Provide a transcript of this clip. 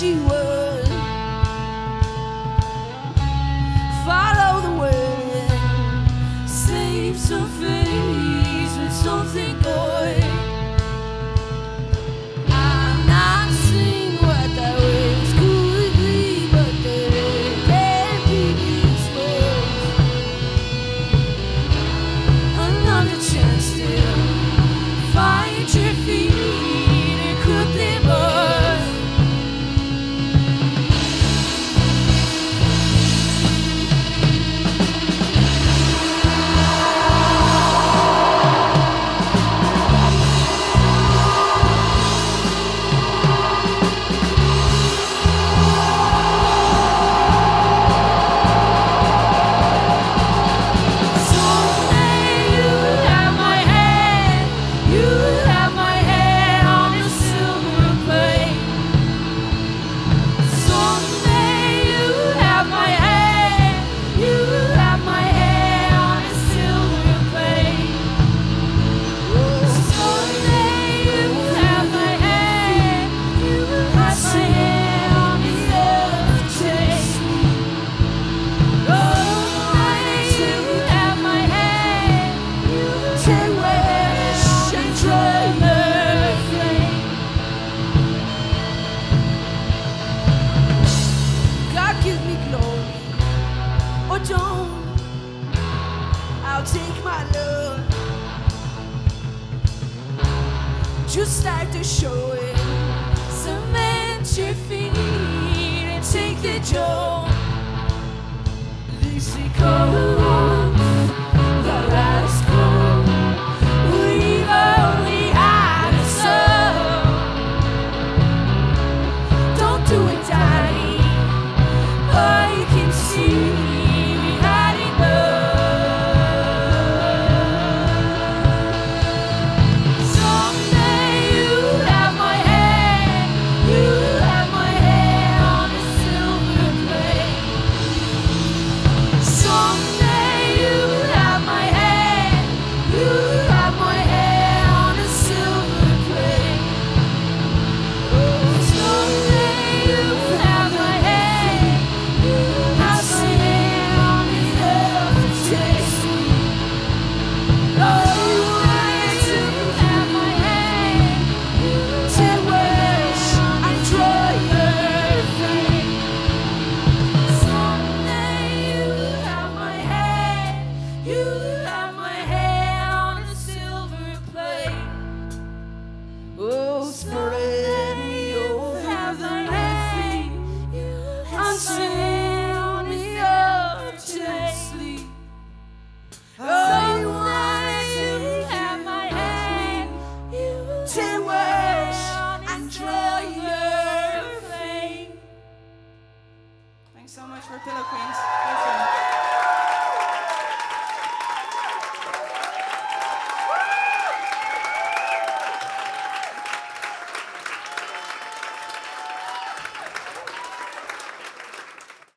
she now take my love. Just like to show it. Cement your feet and take the joy. This is cold. so much for Pillow Queens.